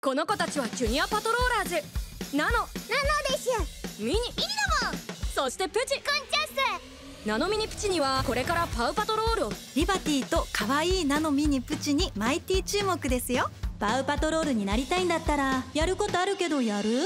この子たちはジュニアパトローラーズ。ナノ。ナノですミニミニ。だもんそしてプチ。コンチャス。ナノミニプチにはこれからパウパトロールを。リバティと可愛いナノミニプチにマイティ注目ですよ。パウパトロールになりたいんだったらやることあるけどやる？